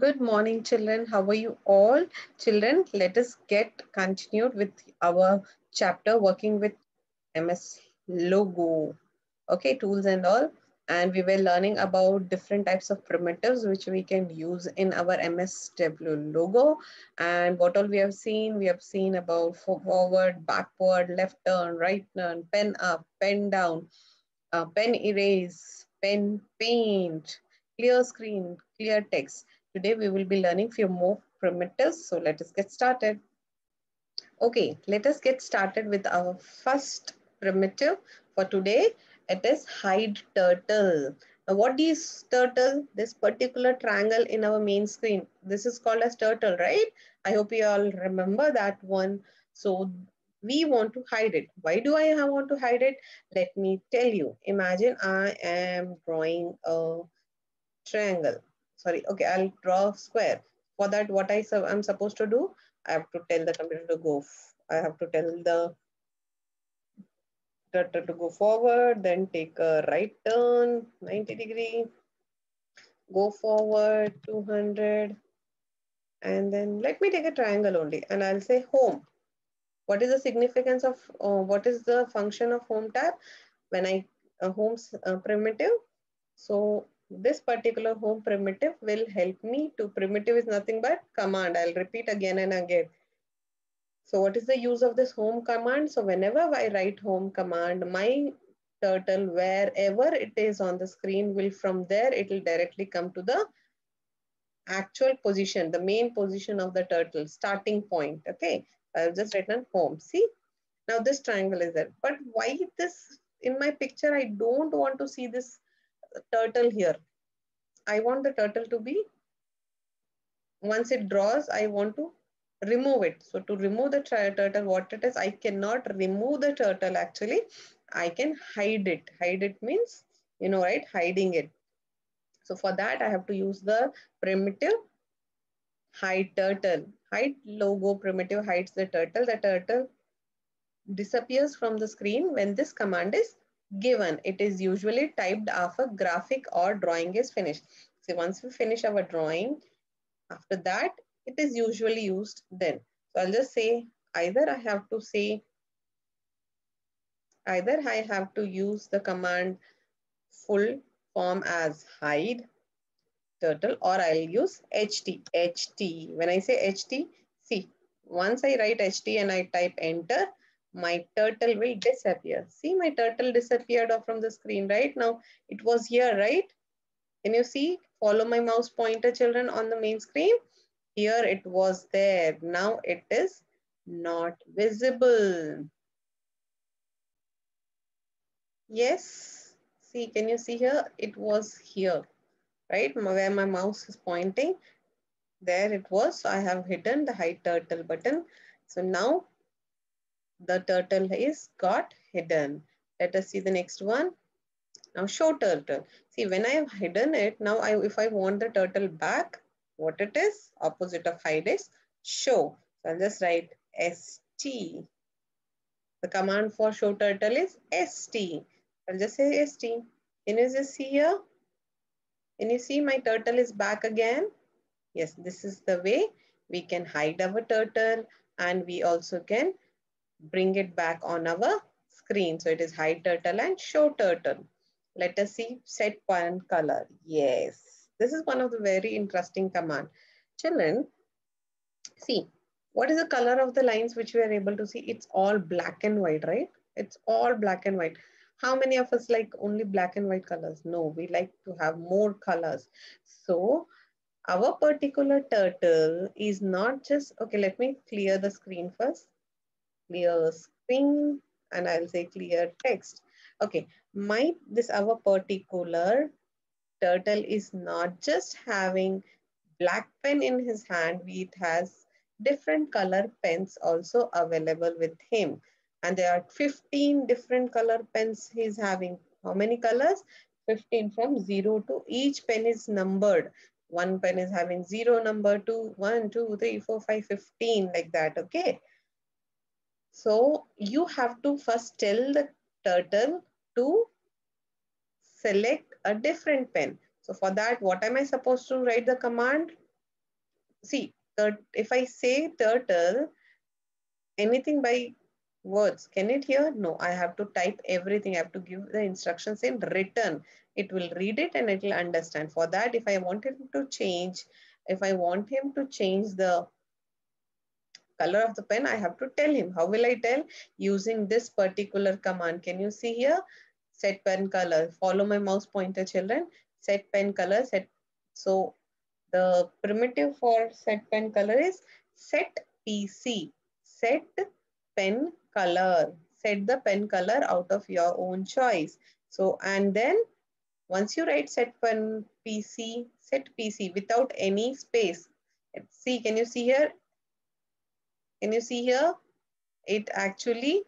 Good morning, children. How are you all? Children, let us get continued with our chapter working with MS logo. Okay, tools and all. And we were learning about different types of primitives which we can use in our MSW logo. And what all we have seen, we have seen about forward, backward, left turn, right turn, pen up, pen down, uh, pen erase, pen paint, clear screen, clear text. Today we will be learning few more primitives. So let us get started. Okay, let us get started with our first primitive for today. It is hide turtle. Now what is turtle? This particular triangle in our main screen. This is called as turtle, right? I hope you all remember that one. So we want to hide it. Why do I want to hide it? Let me tell you. Imagine I am drawing a triangle sorry, okay, I'll draw square. For that, what I am supposed to do, I have to tell the computer to go, I have to tell the turtle to go forward, then take a right turn, 90 degree, go forward, 200, and then let me take a triangle only, and I'll say home. What is the significance of, uh, what is the function of home tab? When I, uh, home's uh, primitive, so this particular home primitive will help me to primitive is nothing but command. I'll repeat again and again. So what is the use of this home command? So whenever I write home command, my turtle, wherever it is on the screen will from there, it will directly come to the actual position, the main position of the turtle, starting point. Okay, I've just written home. See, now this triangle is there. But why this in my picture, I don't want to see this turtle here. I want the turtle to be, once it draws, I want to remove it. So to remove the turtle, what it is, I cannot remove the turtle actually. I can hide it. Hide it means, you know, right, hiding it. So for that, I have to use the primitive hide turtle. Hide logo primitive hides the turtle. The turtle disappears from the screen when this command is given. It is usually typed after graphic or drawing is finished. So once we finish our drawing, after that, it is usually used then. So I'll just say either I have to say, either I have to use the command full form as hide turtle or I'll use HT, HT. When I say HT, see, once I write HT and I type enter, my turtle will disappear. See, my turtle disappeared off from the screen, right? Now, it was here, right? Can you see? Follow my mouse pointer, children, on the main screen. Here it was there. Now it is not visible. Yes. See, can you see here? It was here, right? Where my mouse is pointing. There it was. So I have hidden the hide turtle button. So now the turtle is got hidden. Let us see the next one. Now show turtle. See, when I have hidden it, now I, if I want the turtle back, what it is, opposite of hide is show. So I'll just write ST. The command for show turtle is ST. I'll just say ST. Can you just see here? Can you see my turtle is back again? Yes, this is the way we can hide our turtle and we also can bring it back on our screen. So it is hide turtle and show turtle. Let us see set one color. Yes, this is one of the very interesting command. Children, see, what is the color of the lines which we are able to see? It's all black and white, right? It's all black and white. How many of us like only black and white colors? No, we like to have more colors. So our particular turtle is not just, okay, let me clear the screen first clear screen and I'll say clear text. Okay, my this our particular turtle is not just having black pen in his hand, it has different color pens also available with him. And there are 15 different color pens he's having. How many colors? 15 from 0 to each pen is numbered. One pen is having 0 number, 2, 1, 2, 3, 4, 5, 15 like that, okay? So you have to first tell the turtle to select a different pen. So for that, what am I supposed to write the command? see, if I say turtle, anything by words, can it hear? No, I have to type everything. I have to give the instructions in written. It will read it and it will understand. For that, if I want him to change, if I want him to change the color of the pen, I have to tell him. How will I tell? Using this particular command. Can you see here? Set pen color. Follow my mouse pointer children. Set pen color. Set. So the primitive for set pen color is set PC. Set pen color. Set the pen color out of your own choice. So and then once you write set pen PC, set PC without any space. See, can you see here? Can you see here? It actually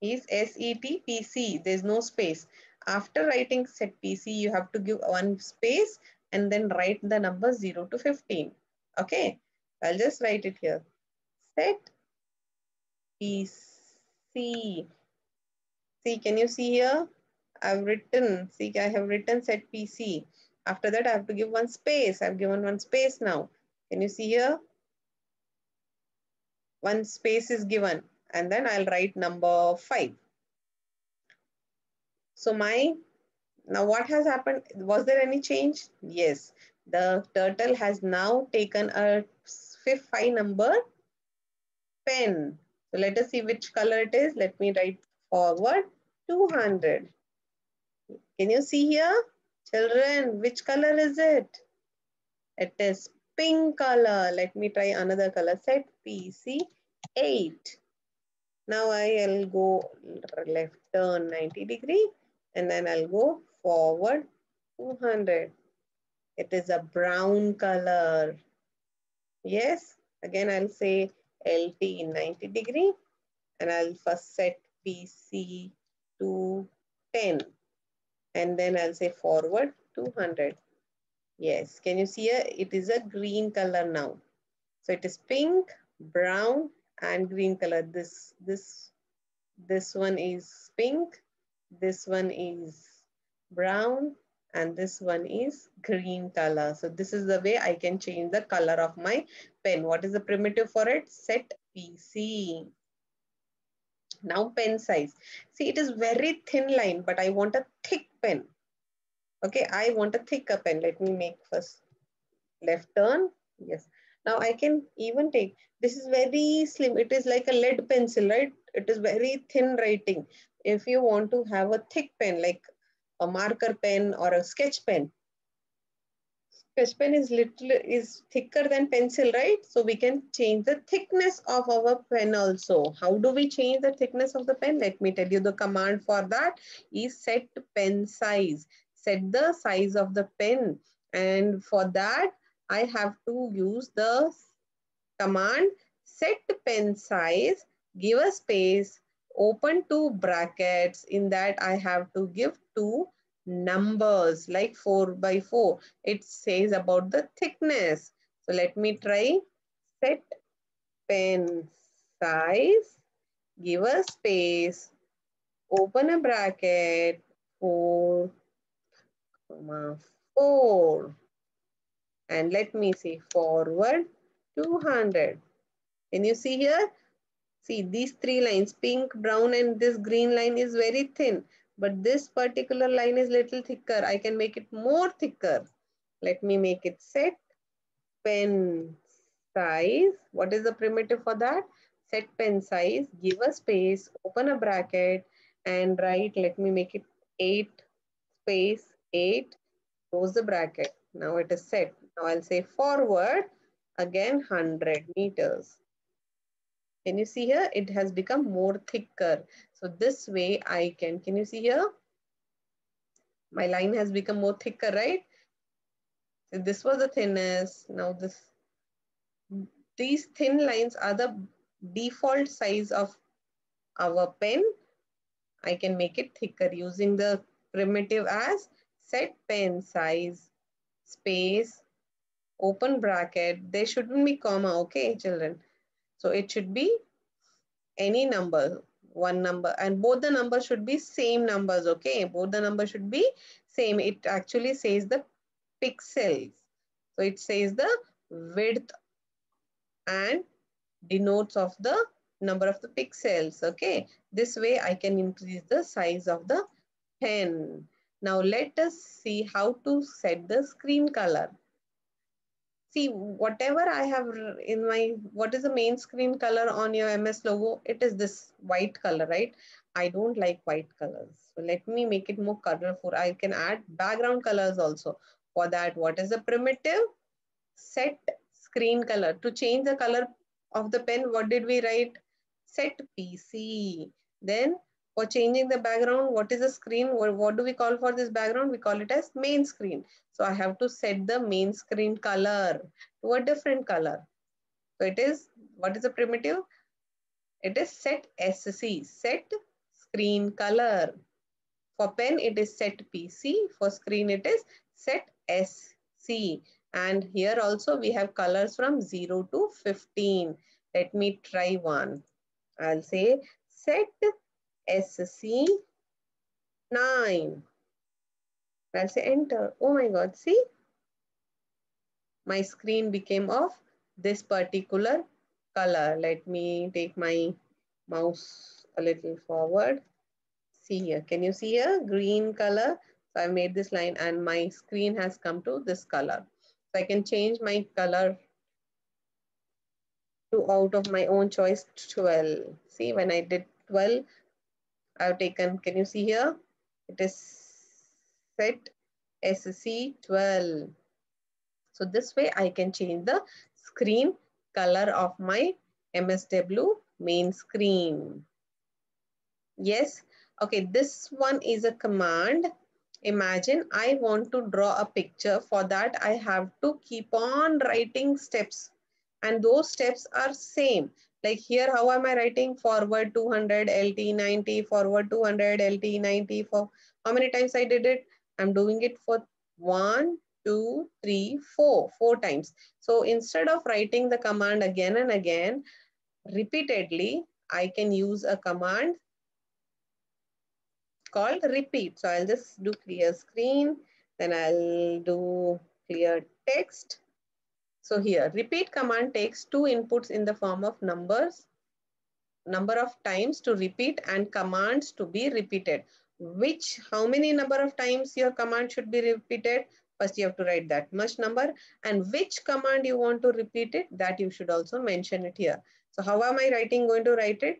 is SET PC. There's no space. After writing set PC, you have to give one space and then write the number 0 to 15. Okay, I'll just write it here. Set PC. See, can you see here? I've written, see, I have written set PC. After that, I have to give one space. I've given one space now. Can you see here? One space is given and then I'll write number five. So my, now what has happened? Was there any change? Yes, the turtle has now taken a fifth five number pen. So let us see which color it is. Let me write forward 200. Can you see here? Children, which color is it? It is pink color. Let me try another color. Set PC 8. Now I'll go left turn 90 degree and then I'll go forward 200. It is a brown color. Yes, again I'll say LT 90 degree and I'll first set PC to 10 and then I'll say forward 200. Yes, can you see here? It is a green color now. So it is pink, brown, and green color. This, this, this one is pink, this one is brown, and this one is green color. So this is the way I can change the color of my pen. What is the primitive for it? Set PC. Now pen size. See, it is very thin line, but I want a thick pen. Okay, I want a thicker pen. Let me make first left turn. Yes. Now I can even take, this is very slim. It is like a lead pencil, right? It is very thin writing. If you want to have a thick pen, like a marker pen or a sketch pen, sketch pen is little is thicker than pencil, right? So we can change the thickness of our pen also. How do we change the thickness of the pen? Let me tell you the command for that is set pen size. Set the size of the pen. And for that, I have to use the command set pen size, give a space, open two brackets. In that I have to give two numbers like 4 by 4. It says about the thickness. So let me try set pen size, give a space, open a bracket, 4, 4 and let me see forward 200 can you see here? See these three lines pink brown and this green line is very thin. But this particular line is little thicker. I can make it more thicker. Let me make it set. Pen size. What is the primitive for that? Set pen size. Give a space. Open a bracket. And write let me make it 8 space 8 close the bracket now it is set now I'll say forward, again 100 meters. Can you see here? It has become more thicker. So this way I can, can you see here? My line has become more thicker, right? So this was the thinness. Now this, these thin lines are the default size of our pen. I can make it thicker using the primitive as set pen size, space, open bracket, there shouldn't be comma, okay, children. So it should be any number, one number, and both the numbers should be same numbers, okay? Both the numbers should be same. It actually says the pixels. So it says the width and denotes of the number of the pixels. Okay, this way I can increase the size of the pen. Now let us see how to set the screen color. See, whatever I have in my, what is the main screen color on your MS logo? It is this white color, right? I don't like white colors. So let me make it more colorful. I can add background colors also. For that, what is the primitive? Set screen color. To change the color of the pen, what did we write? Set PC. Then for changing the background, what is the screen? What, what do we call for this background? We call it as main screen. So I have to set the main screen color to a different color. So it is, what is the primitive? It is set SC, set screen color. For pen, it is set PC. For screen, it is set SC. And here also we have colors from 0 to 15. Let me try one. I'll say set SC 9. I'll say enter. Oh my God, see? My screen became of this particular color. Let me take my mouse a little forward. See here, can you see here? Green color. So I made this line and my screen has come to this color. So I can change my color to out of my own choice 12. See when I did 12, I've taken, can you see here? It is set SC12. So this way I can change the screen color of my MSW main screen. Yes, okay, this one is a command. Imagine I want to draw a picture. For that, I have to keep on writing steps and those steps are same. Like here, how am I writing forward 200, LT 90, forward 200, LT 90 for how many times I did it? I'm doing it for one, two, three, four, four times. So instead of writing the command again and again, repeatedly, I can use a command called repeat. So I'll just do clear screen, then I'll do clear text, so here repeat command takes two inputs in the form of numbers, number of times to repeat and commands to be repeated. Which, how many number of times your command should be repeated? First you have to write that much number and which command you want to repeat it that you should also mention it here. So how am I writing going to write it?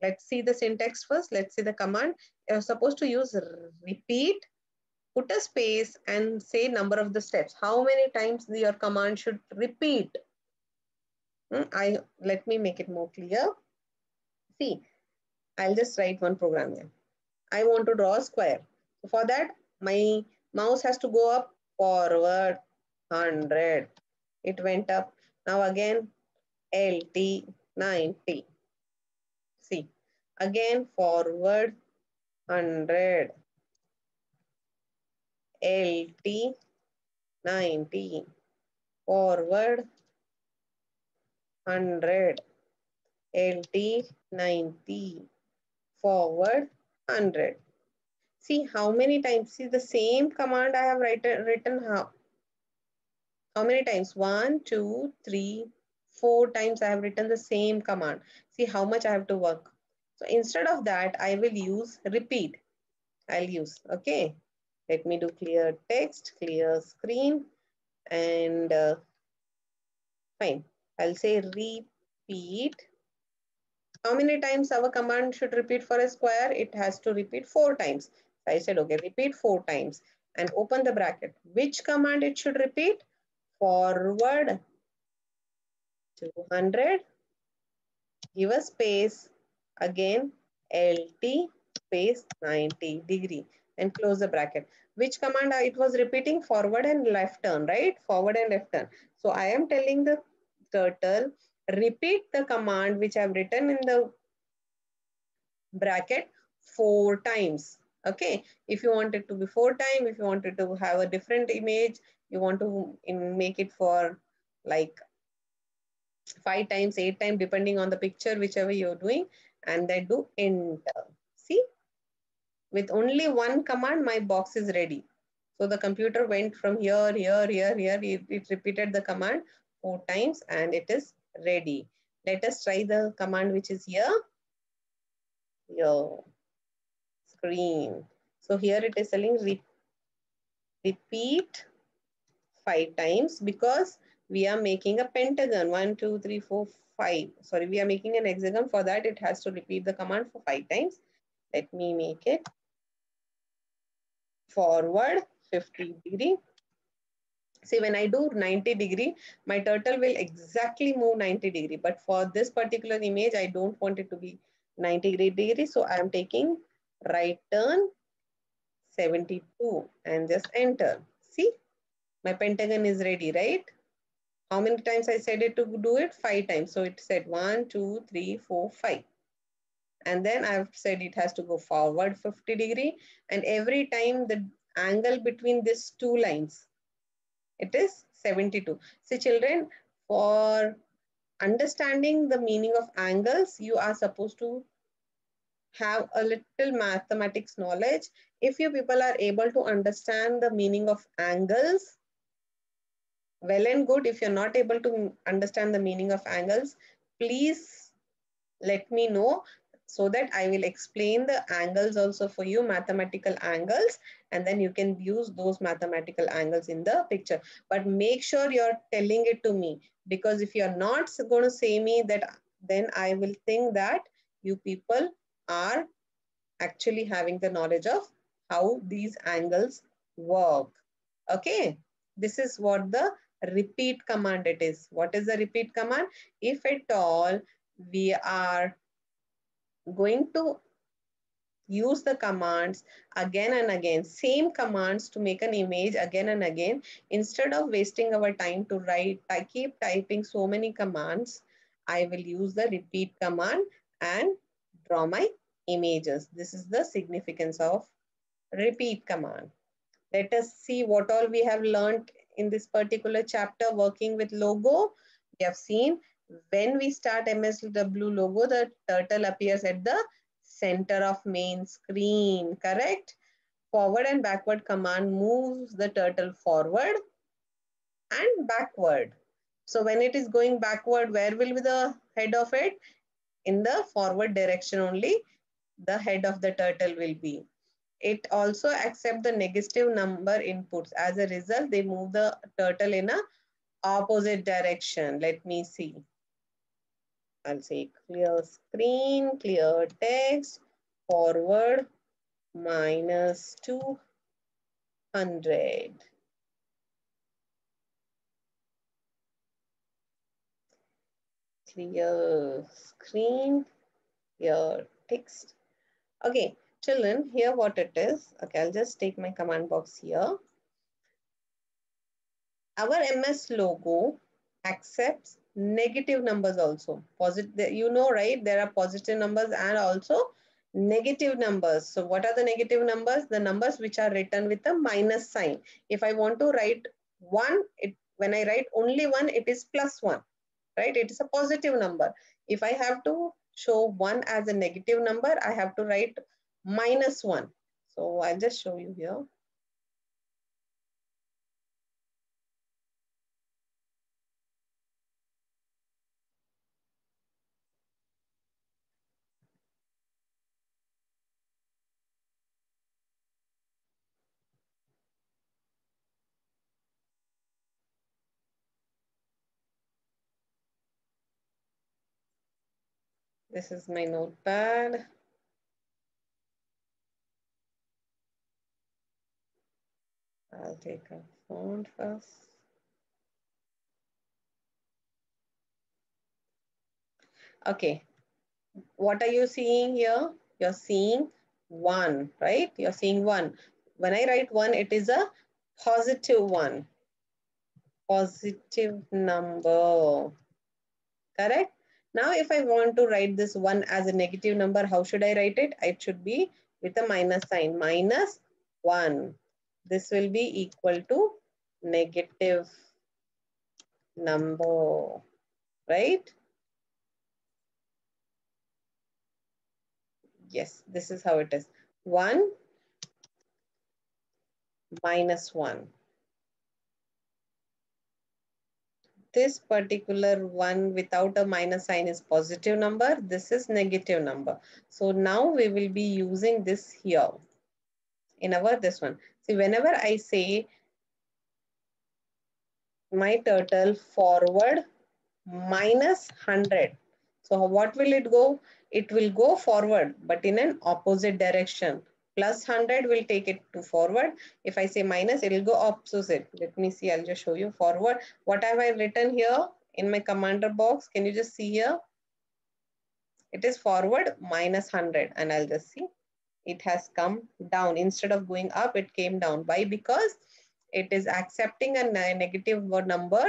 Let's see the syntax first. Let's see the command. You're supposed to use repeat put a space and say number of the steps. How many times your command should repeat? Hmm, I Let me make it more clear. See, I'll just write one program here. I want to draw a square. So for that, my mouse has to go up forward 100. It went up. Now again, LT 90. See, again forward 100. LT 90 forward 100 LT 90 forward 100 see how many times? See the same command I have written written how? How many times? One two three four times I have written the same command. See how much I have to work. So instead of that I will use repeat. I'll use okay let me do clear text, clear screen, and uh, fine. I'll say repeat. How many times our command should repeat for a square? It has to repeat four times. I said, okay, repeat four times and open the bracket. Which command it should repeat? Forward 200, give a space, again LT space 90 degree and close the bracket. Which command it was repeating forward and left turn, right? Forward and left turn. So I am telling the turtle, repeat the command which I've written in the bracket four times. Okay, if you want it to be four times, if you wanted to have a different image, you want to make it for like five times, eight times, depending on the picture, whichever you're doing, and then do enter. With only one command, my box is ready. So the computer went from here, here, here, here. It, it repeated the command four times and it is ready. Let us try the command which is here. Your screen. So here it is telling re repeat five times because we are making a pentagon. One, two, three, four, five. Sorry, we are making an hexagon. For that, it has to repeat the command for five times. Let me make it forward 50 degree. See, when I do 90 degree, my turtle will exactly move 90 degree. But for this particular image, I don't want it to be 90 degree. So I am taking right turn 72 and just enter. See, my pentagon is ready, right? How many times I said it to do it? Five times. So it said one, two, three, four, five. And then I've said it has to go forward 50 degree. And every time the angle between these two lines, it is 72. See children, for understanding the meaning of angles, you are supposed to have a little mathematics knowledge. If you people are able to understand the meaning of angles, well and good. If you're not able to understand the meaning of angles, please let me know so that I will explain the angles also for you, mathematical angles, and then you can use those mathematical angles in the picture. But make sure you're telling it to me because if you're not going to say me that, then I will think that you people are actually having the knowledge of how these angles work. Okay, this is what the repeat command it is. What is the repeat command? If at all we are going to use the commands again and again, same commands to make an image again and again, instead of wasting our time to write, I keep typing so many commands, I will use the repeat command and draw my images. This is the significance of repeat command. Let us see what all we have learned in this particular chapter working with logo. We have seen when we start MSW logo, the turtle appears at the center of main screen, correct? Forward and backward command moves the turtle forward and backward. So when it is going backward, where will be the head of it? In the forward direction only, the head of the turtle will be. It also accept the negative number inputs. As a result, they move the turtle in a opposite direction. Let me see. I'll say clear screen, clear text, forward minus 200. Clear screen, clear text. Okay, Children, here what it is. Okay, I'll just take my command box here. Our MS logo accepts negative numbers also. Positive, you know, right? There are positive numbers and also negative numbers. So what are the negative numbers? The numbers which are written with a minus sign. If I want to write one, it when I write only one, it is plus one, right? It is a positive number. If I have to show one as a negative number, I have to write minus 1. So I'll just show you here. This is my notepad. I'll take a font first. Okay, what are you seeing here? You're seeing one, right? You're seeing one. When I write one, it is a positive one. Positive number, correct? Now, if I want to write this one as a negative number, how should I write it? It should be with a minus sign, minus one this will be equal to negative number, right? Yes, this is how it is. 1 minus 1. This particular one without a minus sign is positive number. This is negative number. So now we will be using this here in our this one. See, whenever I say my turtle forward minus 100. So what will it go? It will go forward, but in an opposite direction. Plus 100 will take it to forward. If I say minus, it will go opposite. Let me see, I'll just show you forward. What have I written here in my commander box? Can you just see here? It is forward minus 100 and I'll just see it has come down. Instead of going up, it came down. Why? Because it is accepting a negative number,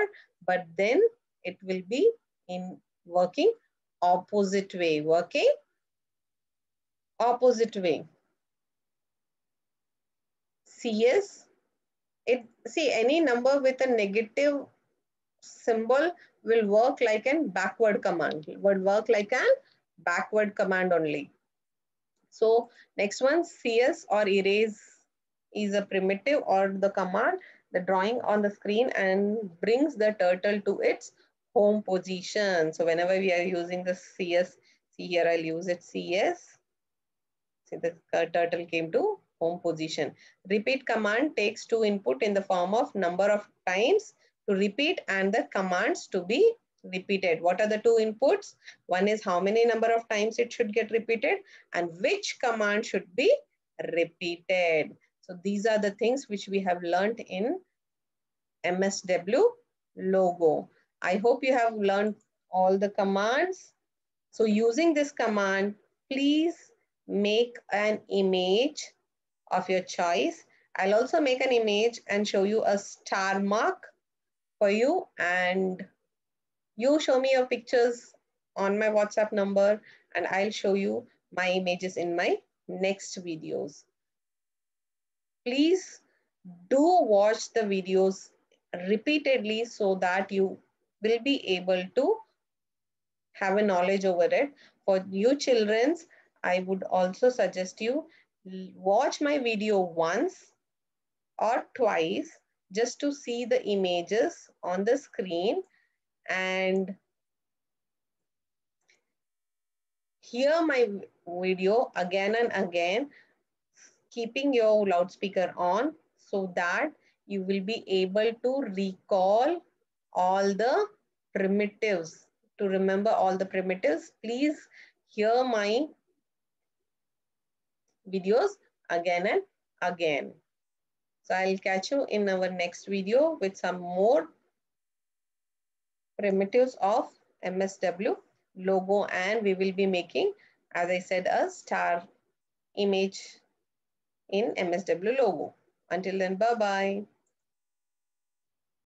but then it will be in working opposite way, working opposite way. CS, it see any number with a negative symbol will work like an backward command, would work like an backward command only. So next one, CS or erase is a primitive or the command, the drawing on the screen and brings the turtle to its home position. So whenever we are using the CS, see here I'll use it CS. See the turtle came to home position. Repeat command takes two input in the form of number of times to repeat and the commands to be repeated. What are the two inputs? One is how many number of times it should get repeated and which command should be repeated. So these are the things which we have learned in MSW logo. I hope you have learned all the commands. So using this command, please make an image of your choice. I'll also make an image and show you a star mark for you and you show me your pictures on my WhatsApp number and I'll show you my images in my next videos. Please do watch the videos repeatedly so that you will be able to have a knowledge over it. For you children's, I would also suggest you watch my video once or twice just to see the images on the screen and hear my video again and again, keeping your loudspeaker on so that you will be able to recall all the primitives. To remember all the primitives, please hear my videos again and again. So I'll catch you in our next video with some more primitives of MSW logo and we will be making, as I said, a star image in MSW logo. Until then, bye-bye.